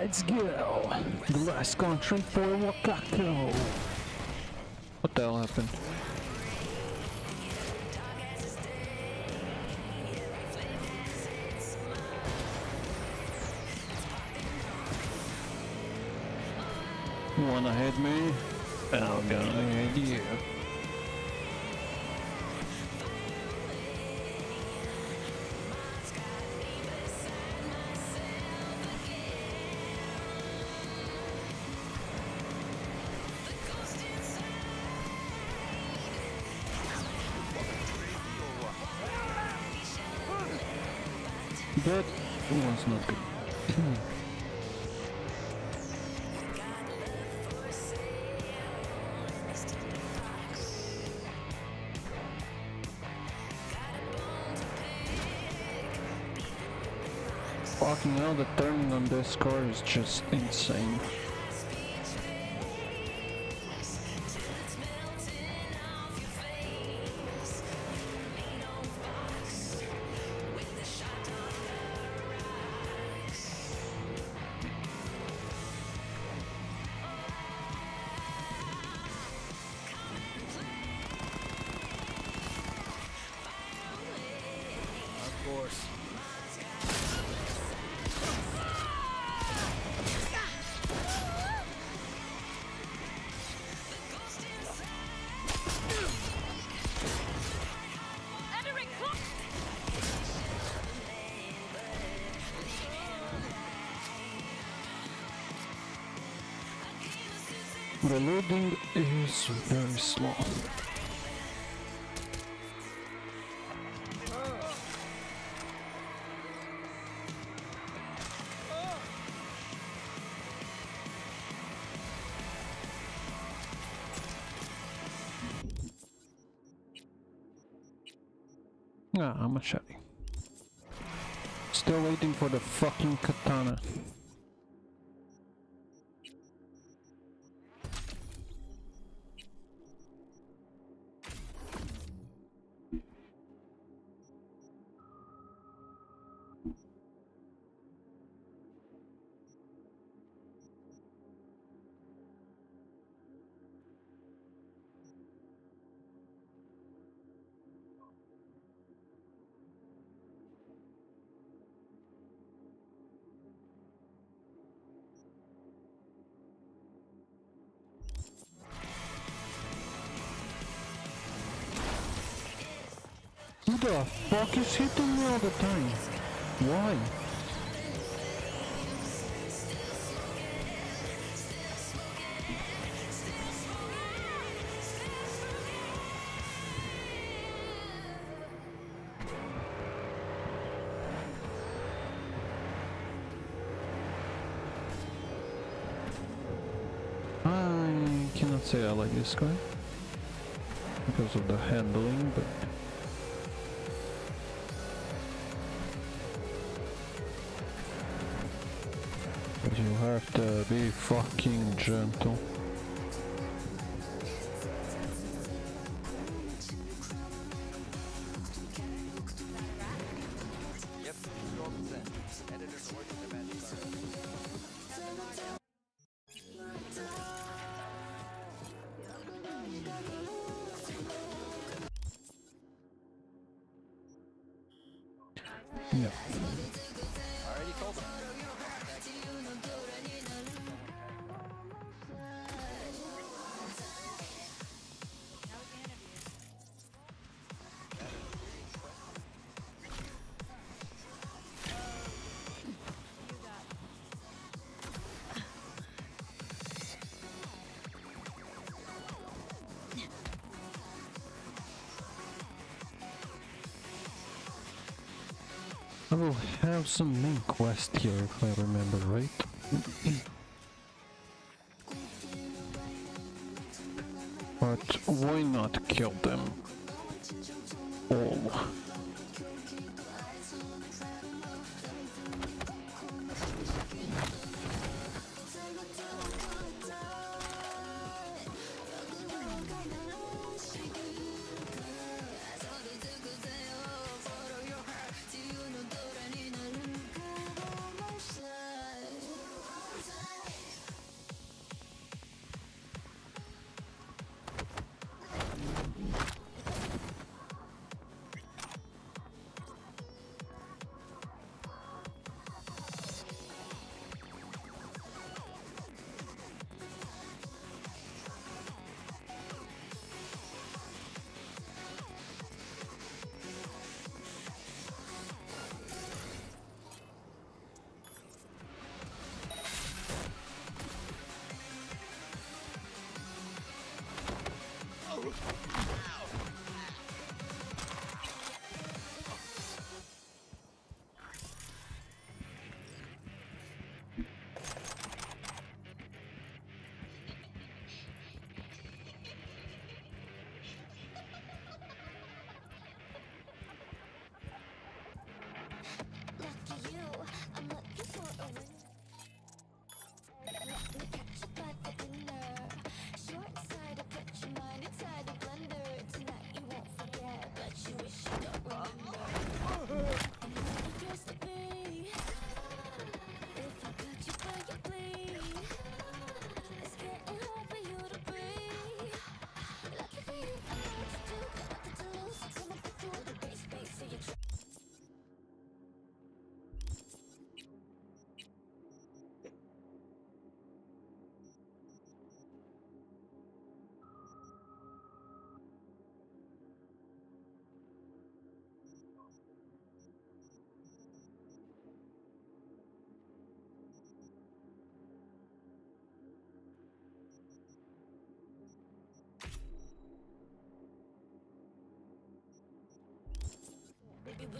Let's go. The last country for Wakako. What the hell happened? You wanna hit me? I'm gonna hit you. That was not good. Fucking hell, the turning on this car is just insane. The loading is very slow. Ah, machete. Still waiting for the fucking katana. Who the fuck is hitting me all the time? Why? I cannot say I like this guy because of the handling, but But be fucking gentle. Yep, Oh, I will have some main quest here if I remember right. but why not kill them all?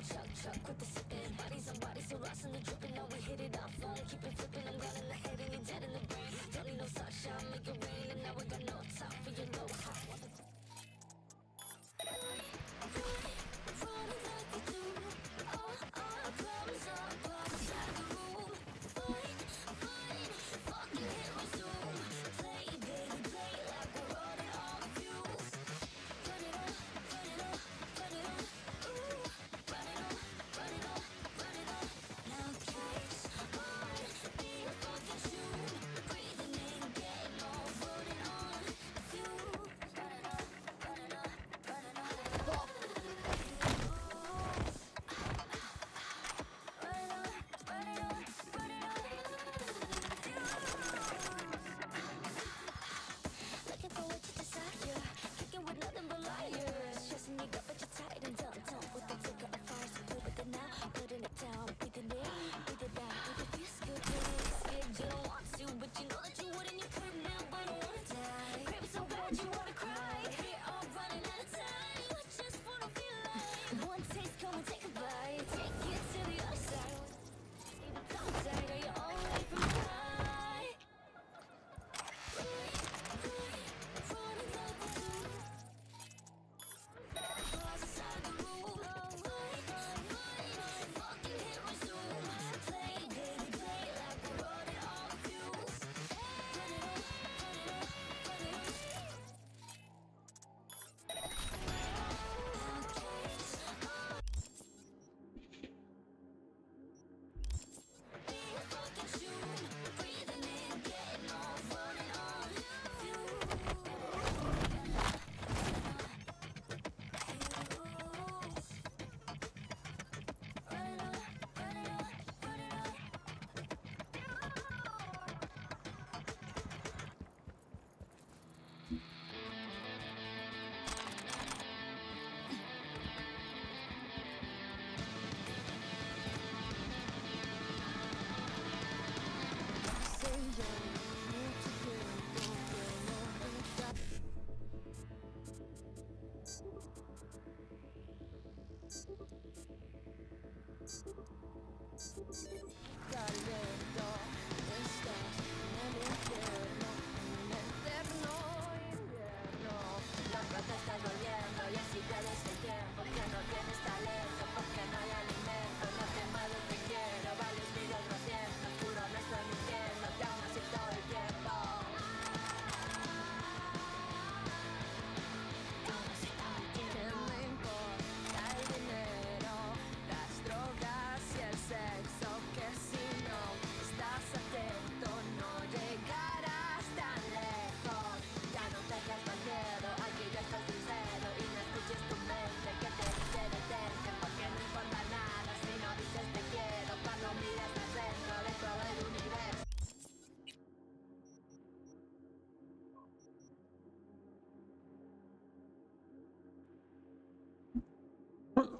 we Chuck, chug, quit the sipping. Bodies on bodies, so lost in the dripping. Now we hit it off on, keep it flipping. I'm gone in the head and you're dead in the brain. Don't need no sunshine, make it rain. And now we got no time for your low high.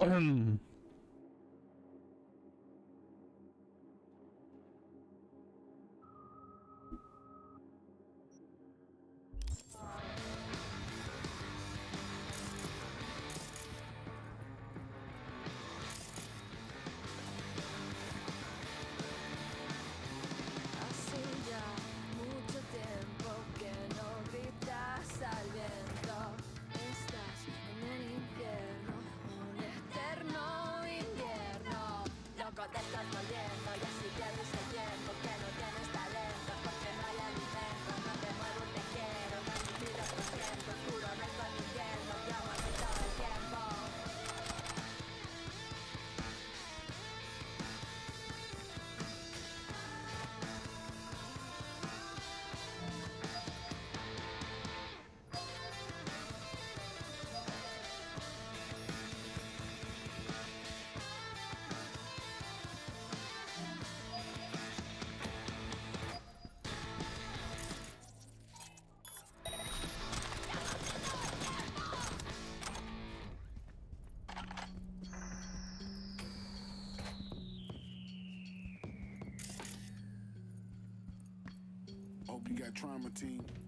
嗯。You got trauma team.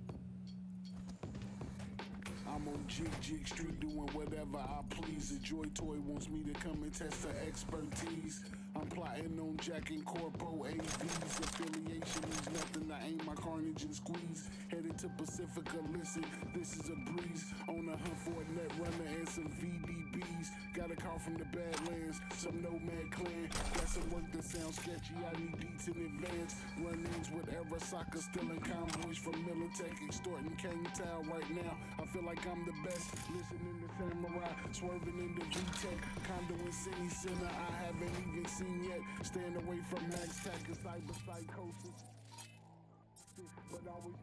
Jig Jig Street doing whatever I please. A joy toy wants me to come and test her expertise. I'm plotting on Jack and Corpo AVs. Affiliation means nothing. I aim my carnage and squeeze. Headed to Pacifica. Listen, this is a breeze. On a hunt for a net runner and some VDBs. Got a call from the Badlands, some nomad clan. Got some work that sounds sketchy. I need beats in advance. Run-ins with Arasaka, stealing convoys from Militech, extorting Kang Tao right now. I feel like I'm the best. Listening to Samurai, swerving in the VTech. Condo in City Center, I haven't even seen yet. Staying away from MaxTac and cyber psychosis. But always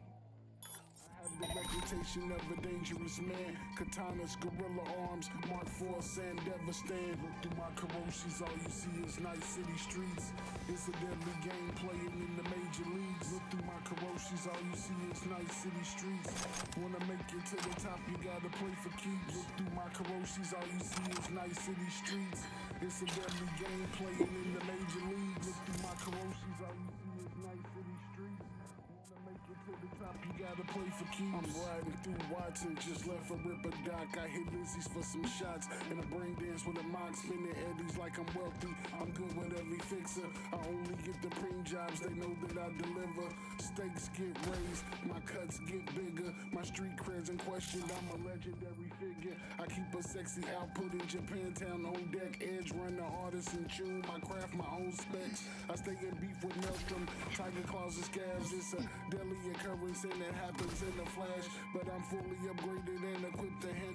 I have the reputation of a dangerous man. Katanas, gorilla arms, Mark 4, Sandevistan. Look through my Kiroshis, all you see is Night City streets. Incidentally, game playing in the major leagues. Kiroshis, all you see is Night City streets. Wanna make it to the top, you gotta play for keeps. Look through my Kiroshis, all you see is Night City streets. It's a deadly game playing in the major leagues. Look through my Kiroshis, all you see is Night City streets. Wanna make it to the top, you gotta play for keeps. I'm riding through Watson, just left a ripperdoc. I hit Lizzie's for some shots and a brain dance with a mock spinning eddies like I'm wealthy. I'm good with every fixer. I only get the preem jobs, they know that I deliver. Stakes get raised, my cuts get bigger. My street cred's in question, I'm a legendary figure. I keep a sexy output in Japantown on deck. Edge run the artist and tune. My craft my own specs. I stay in beef with Maelstrom, Tiger Claws and Scavs. It's a deadly occurrence and it happens in a flash. But I'm fully upgraded and equipped to handle.